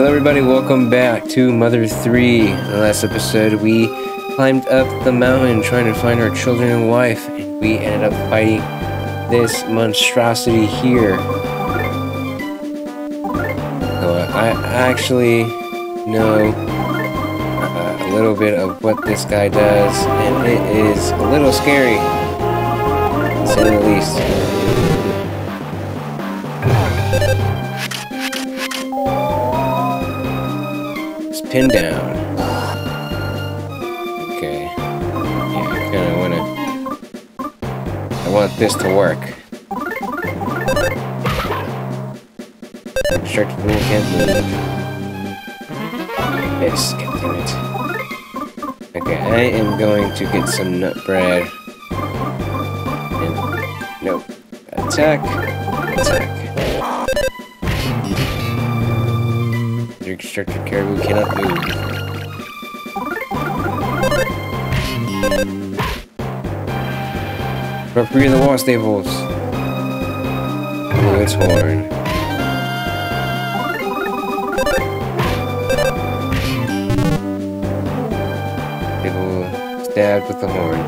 Hello everybody, welcome back to Mother 3. In the last episode, we climbed up the mountain trying to find our children and wife, and we ended up fighting this monstrosity here. I actually know uh, a little bit of what this guy does, and it is a little scary, to say the least. Pinned down. Okay. Yeah, I wanna... I want this to work. Constructed rule can't move. Yes, it. Okay, I am going to get some nut bread. And... Nope. Attack. Attack. Your constructed caribou cannot move. Free the Wall Staples. Blew its. Stable stabbed with the horn.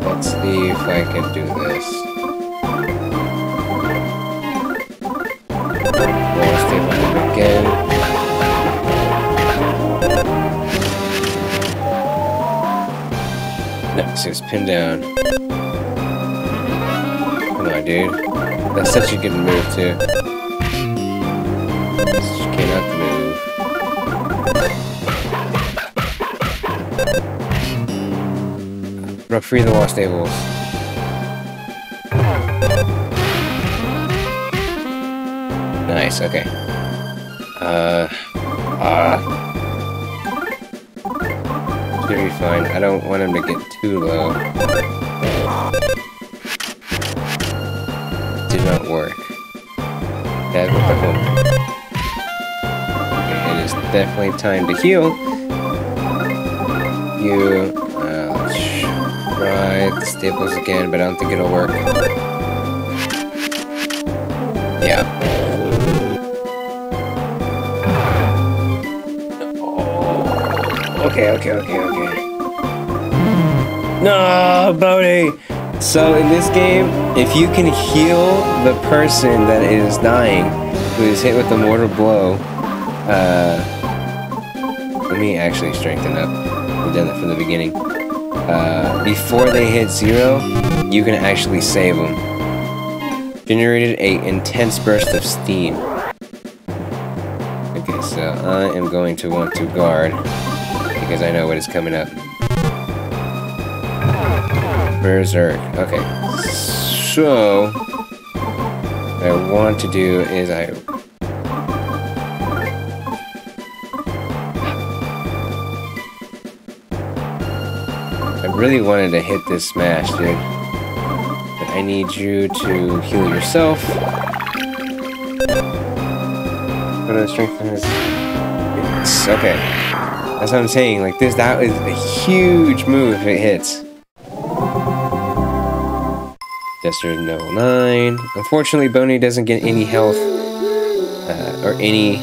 Let's see if I can do this. Pinned down. Come on, dude. That's such a good move, too. She cannot move. Broke free the Wall Staples. Nice, okay. Uh... Uh... Gonna be fine. I don't want him to get too low. Did not work. Bad with the. Okay, it is definitely time to heal. You, uh, try the staples again, but I don't think it'll work. Yeah. Okay, okay, okay, okay. No, Bodhi! So in this game, if you can heal the person that is dying, who is hit with a mortal blow, uh, let me actually strengthen up. We've done that from the beginning. Uh, before they hit zero, you can actually save them. Generated a intense burst of steam. Okay, so I am going to want to guard because I know what is coming up. Berserk. Okay. So, what I want to do is I... I really wanted to hit this smash, dude. But I need you to heal yourself. I'm gonna strengthen his... Okay. That's what I'm saying. Like this, that is a huge move if it hits. Duster level 9. Unfortunately, Boney doesn't get any health uh, or any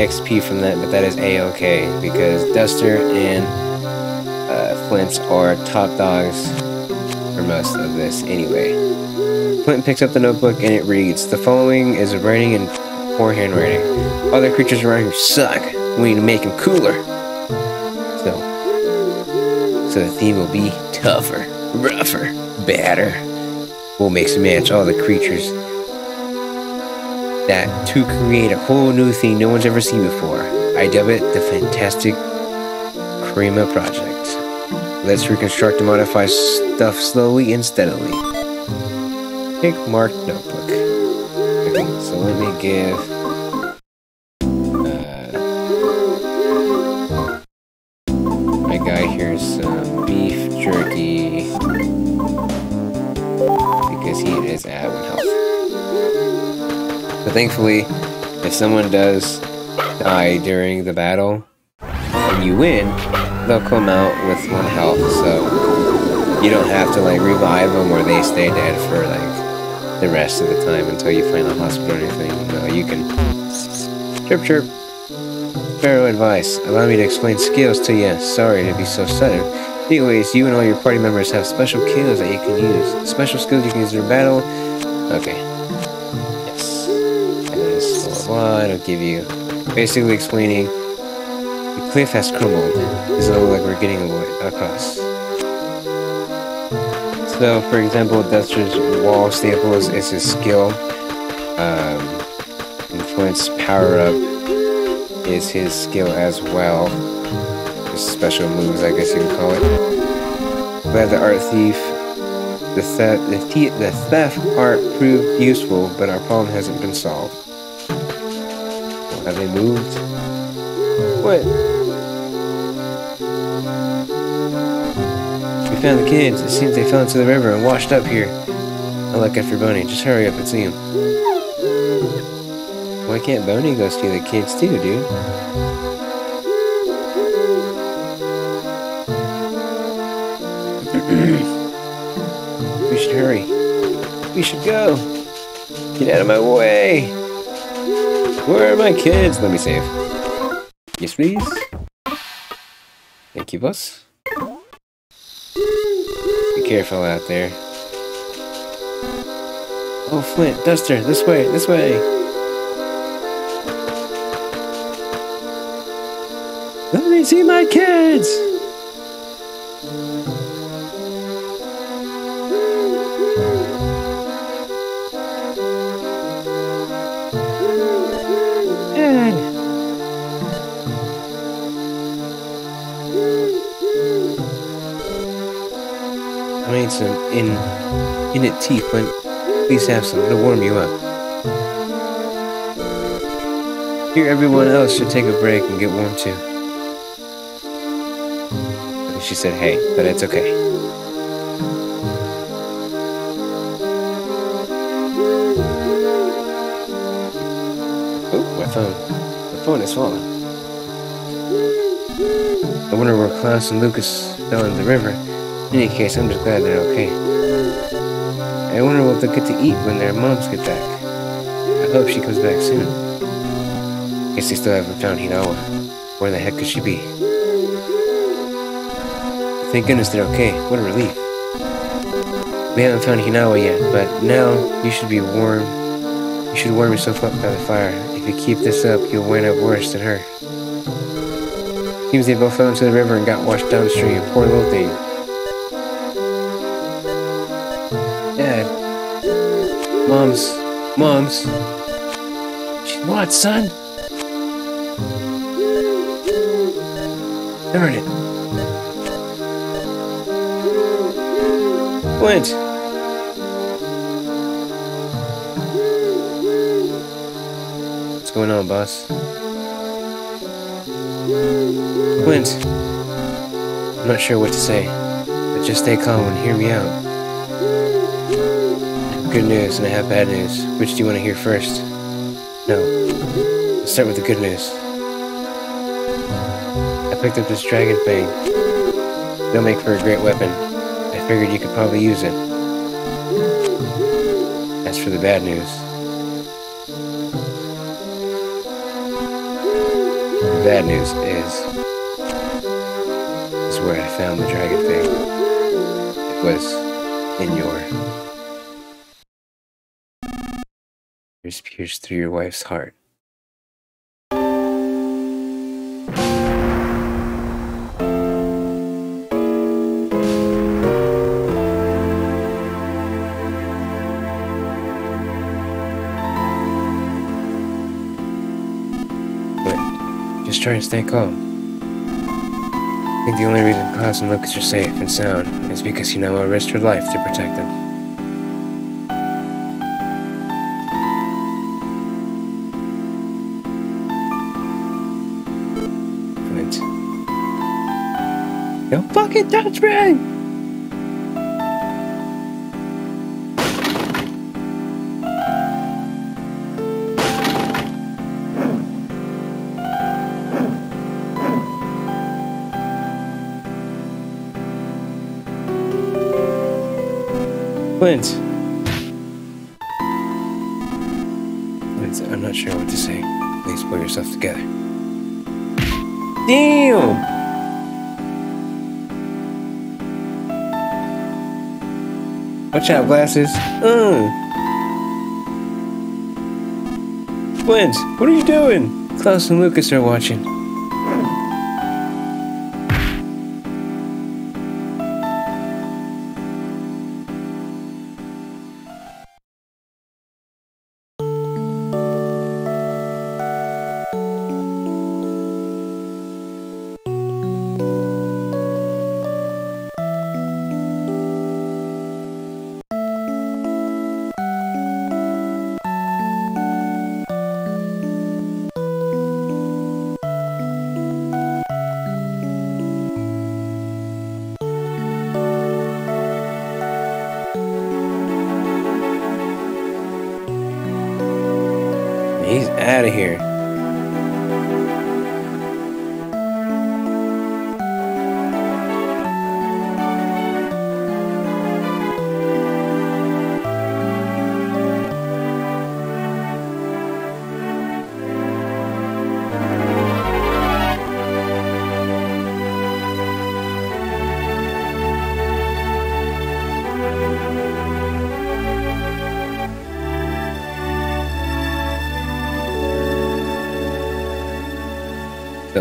XP from that, but that is a-okay because Duster and uh, Flint are top dogs for most of this anyway. Flint picks up the notebook and it reads, The following is a writing in poor handwriting. Other creatures around here suck. We need to make them cooler. So, so the theme will be tougher, rougher, badder. We'll make some match all the creatures that to create a whole new thing no one's ever seen before. I dub it the Fantastic Chimera Project. Let's reconstruct and modify stuff slowly and steadily. Pick marked notebook. Okay, so let me give Thankfully, if someone does die during the battle and you win, they'll come out with one health, so you don't have to like revive them or they stay dead for like the rest of the time until you find a hospital or anything. No, you can. Chirp chirp. Pharaoh advice. Allow me to explain skills to you. Sorry to be so sudden. Anyways, you and all your party members have special skills that you can use. Special skills you can use in battle. Okay. Blah, it'll give you basically explaining the cliff has crumbled. Doesn't look like we're getting away across. So, for example, Duster's wall staples is his skill. Um, influence power up is his skill as well. His special moves, I guess you can call it. But the art thief, the the, the theft art proved useful, but our problem hasn't been solved. Have they moved? What? We found the kids. It seems they fell into the river and washed up here. I'll look after Boney. Just hurry up and see him. Why can't Boney go see the kids too, dude? we should hurry. We should go. Get out of my way. Where are my kids? Let me save. Yes, please. Thank you, boss Be careful out there. Oh, Flint, Duster, this way, this way. Let me see my kids! Some in in it tea, Flint. Please have some. It'll warm you up. Here, everyone else should take a break and get warm too. She said, hey, but it's okay. Oh, my phone. My phone is falling. I wonder where Klaus and Lucas fell in the river. In any case, I'm just glad they're okay. I wonder what they'll get to eat when their moms get back. I hope she comes back soon. Guess they still haven't found Hinawa. Where the heck could she be? Thank goodness they're okay. What a relief. We haven't found Hinawa yet, but now you should be warm. You should warm yourself up by the fire. If you keep this up, you'll wind up worse than her. Seems they both fell into the river and got washed downstream. Poor little thing. Moms. Moms. What, son? Darn it. Flint. What's going on, boss? Flint. I'm not sure what to say, but just stay calm and hear me out good news and I have bad news. Which do you want to hear first? No. Let's start with the good news. I picked up this dragon fang. They'll make for a great weapon. I figured you could probably use it. As for the bad news, the bad news is, is where I found the dragon fang. It was in your pierced through your wife's heart. Just try and stay calm. I think the only reason Klaus and Lucas are safe and sound is because you know I risked her life to protect them. Don't fucking touch me! Flint. Vincent, I'm not sure what to say. Please pull yourself together. Damn! Watch out, glasses. Mm. Oh. Flint, what are you doing? Klaus and Lucas are watching.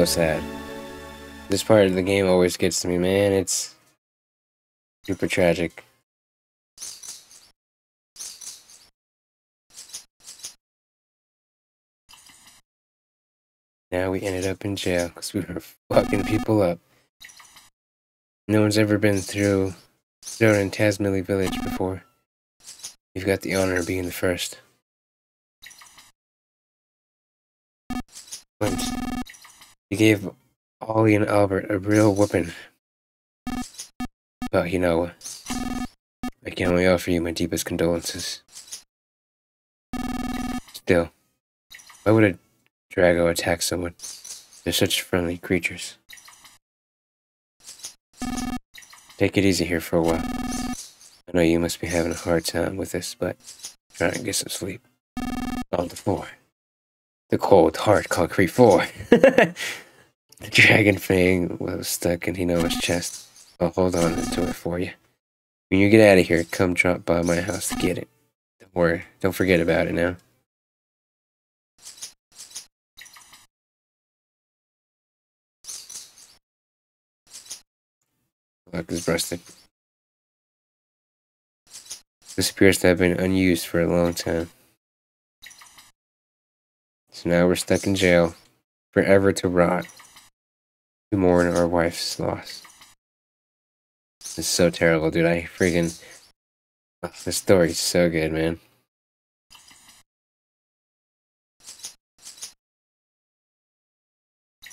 So sad. This part of the game always gets to me, man. It's super tragic. Now we ended up in jail because we were fucking people up. No one's ever been through thrown in Tazmily Village before. You've got the honor of being the first. You gave Ollie and Albert a real whooping. But you know, I can only offer you my deepest condolences. Still, why would a Drago attack someone? They're such friendly creatures. Take it easy here for a while. I know you must be having a hard time with this, but try and get some sleep. On the floor. The cold, hard concrete floor. the dragon fang was stuck in Hinawa's chest. I'll hold on to it for you. When you get out of here, come drop by my house to get it. Don't worry, don't forget about it now. Lock is busted. This appears to have been unused for a long time. So now we're stuck in jail, forever to rot, to mourn our wife's loss. This is so terrible, dude. I freaking. Oh, this story's so good, man.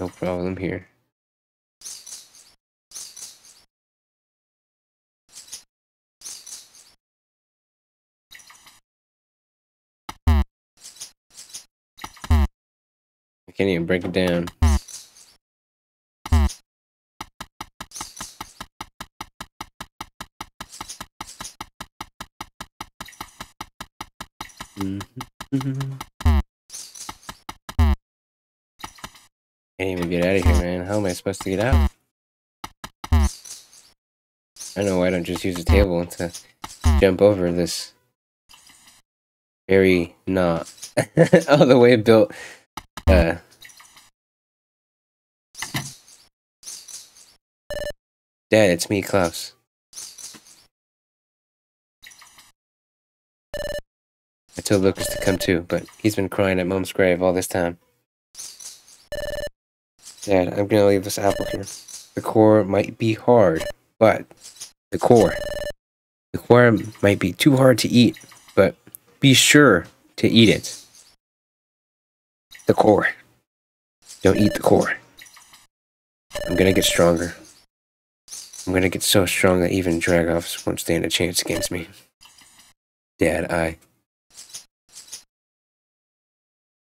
No problem here. I can't even break it down. Can't even get out of here, man. How am I supposed to get out? I know why I don't just use a table to jump over this very not all the way built uh Dad, it's me, Klaus. I told Lucas to come too, but he's been crying at Mom's grave all this time. Dad, I'm gonna leave this apple here. The core might be hard, but the core. The core might be too hard to eat, but be sure to eat it. The core. Don't eat the core. I'm gonna get stronger. I'm gonna get so strong that even Dragos won't stand a chance against me. Dad, I.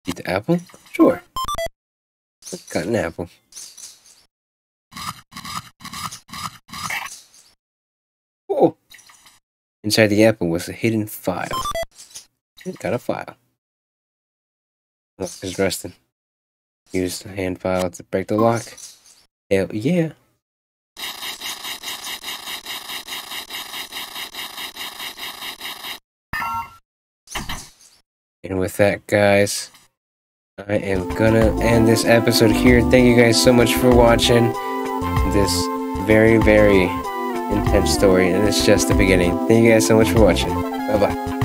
Eat the apple? Sure. Got an apple. Oh! Inside the apple was a hidden file. Got a file. Lock is rusted. Use the hand file to break the lock. Hell yeah. And with that, guys, I am gonna end this episode here. Thank you guys so much for watching this very, very intense story, and it's just the beginning. Thank you guys so much for watching. Bye bye.